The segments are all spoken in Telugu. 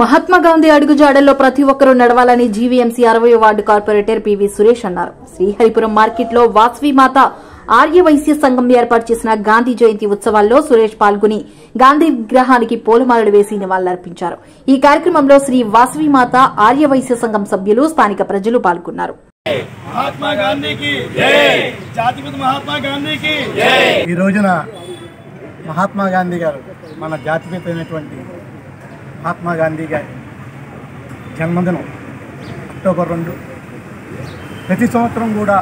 మహాత్మా గాంధీ అడుగుజాడల్లో ప్రతి ఒక్కరూ నడవాలని జీవీఎంసీ అరవై వార్డు కార్పొరేటర్ పివి సురేష్ అన్నారు. శ్రీహరిపురం మార్కెట్లో వాస్వి మాత ఆర్య వైశ్య సంఘం ఏర్పాటు చేసిన గాంధీ జయంతి ఉత్సవాల్లో సురేష్ పాల్గొని గాంధీ విగ్రహానికి పూలమాలలు వేసి నివాళులర్పించారు. ఈ కార్యక్రమంలో శ్రీ వాసవి మాత ఆర్య వైశ్య సంఘం సభ్యులు స్థానిక ప్రజలు పాల్గొన్నారు. మహాత్మా గాంధీకి జాతిపిత మహాత్మా గాంధీకి ఈ రోజున మహాత్మా గాంధీ గారు మన జాతిపిత అయినటువంటి మహాత్మా గాంధీ గారి జన్మదినం అక్టోబర్ రెండు. ప్రతి సంవత్సరం కూడా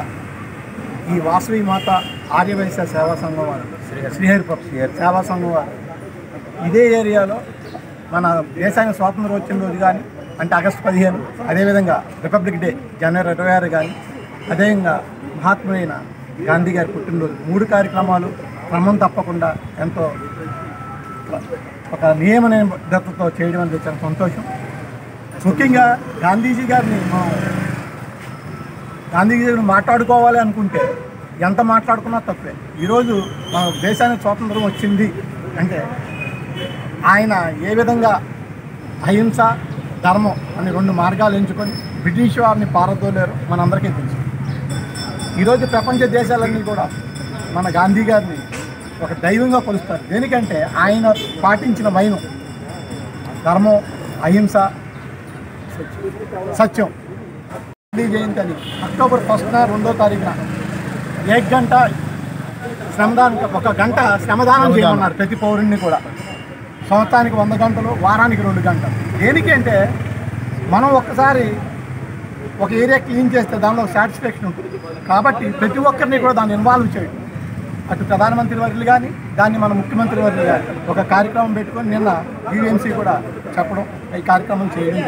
ఈ వాసవి మాత ఆర్యవైశ్య సేవా సంఘం వారు శ్రీహరిపురం సేవా సంఘం వారు. ఇదే ఏరియాలో మన దేశానికి స్వాతంత్రం వచ్చిన రోజు కానీ అంటే ఆగస్టు పదిహేను అదేవిధంగా రిపబ్లిక్ డే జనవరి ఇరవై ఆరు కానీ అదేవిధంగా మహాత్ముడైన గాంధీ గారి పుట్టినరోజు. మూడు కార్యక్రమాలు క్రమం తప్పకుండా ఎంతో ఒక నియమ నిబద్ధతతో చేయడం అనేది చాలా సంతోషం. ముఖ్యంగా గాంధీజీ గారిని మనం గాంధీజీ గారిని మాట్లాడుకోవాలి అనుకుంటే ఎంత మాట్లాడుకున్నా తప్పే. ఈరోజు మన దేశానికి స్వాతంత్రం వచ్చింది అంటే ఆయన ఏ విధంగా అహింస ధర్మం అని రెండు మార్గాలు ఎంచుకొని బ్రిటిష్ వారిని పారదోలేరు మనందరికీ తెలుసు. ఈరోజు ప్రపంచ దేశాలన్నీ కూడా మన గాంధీ గారిని ఒక దైవంగా కొలుస్తారు. దేనికంటే ఆయన పాటించిన వైనం. ధర్మం అహింస సత్యం. గాంధీ జయంతి అని అక్టోబర్ ఫస్ట్న రెండో తారీఖున ఏక్ గంట శ్రమదానం ఒక గంట శ్రమదానం. చేయమన్నారు ప్రతి పౌరుణ్ణి కూడా. సంవత్సరానికి వంద గంటలు వారానికి రెండు గంటలు. దేనికి అంటే మనం ఒక్కసారి ఒక ఏరియా క్లీన్ చేస్తే దానిలో సాటిస్ఫాక్షన్ ఉంటుంది. కాబట్టి ప్రతి ఒక్కరిని కూడా దాన్ని ఇన్వాల్వ్ చేయడం. అటు ప్రధానమంత్రి వర్యులు కానీ దాన్ని మన ముఖ్యమంత్రి వర్యులు కానీ ఒక కార్యక్రమం పెట్టుకొని నిన్న యూఎంసీ కూడా చెప్పడం ఈ కార్యక్రమం చేయడం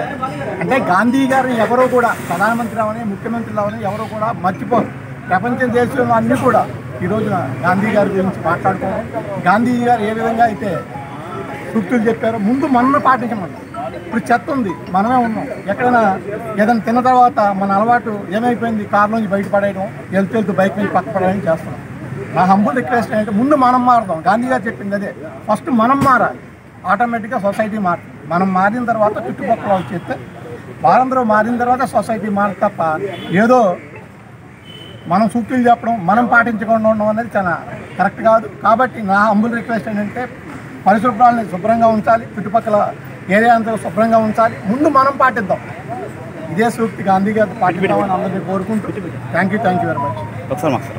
అంటే గాంధీ గారిని ఎవరో కూడా ప్రధానమంత్రి అవని ముఖ్యమంత్రులు అవని ఎవరో కూడా మర్చిపోరు. ప్రపంచ దేశంలో అన్నీ కూడా ఈ రోజున గాంధీ గారి గురించి మాట్లాడుకోవడం. గాంధీ గారు ఏ విధంగా అయితే సూక్తులు చెప్పారో ముందు మనల్ని పాటించమని ఇప్పుడు చెత్త ఉంది మనమే ఉన్నాం. ఎక్కడైనా ఏదైనా తిన్న తర్వాత మన అలవాటు ఏమైపోయింది కారులోంచి బయటపడేయడం వెళ్తూ వెళ్తూ బైక్ మీద పక్క పడేయడం చేస్తున్నాం. నా హంబుల్ రిక్వెస్ట్ ఏంటంటే ముందు మనం మారుదాం. గాంధీ గారు చెప్పింది అదే. ఫస్ట్ మనం మారాలి. ఆటోమేటిక్గా సొసైటీ మారుతుంది. మనం మారిన తర్వాత చుట్టుపక్కల వాళ్ళు చెప్తే వారందరూ మారిన తర్వాత సొసైటీ మారు తప్ప ఏదో మనం సూక్తులు చెప్పడం మనం పాటించకుండా ఉండడం అనేది చాలా కరెక్ట్ కాదు. కాబట్టి నా హంబుల్ రిక్వెస్ట్ ఏంటంటే పరిశుభ్రాలని శుభ్రంగా ఉంచాలి. చుట్టుపక్కల ఏరియా అంతా శుభ్రంగా ఉంచాలి. ముందు మనం పాటిద్దాం. ఇదే సూక్తి గాంధీ గారు పాటిద్దామని అందరినీ కోరుకుంటూ. Thank you thank you very much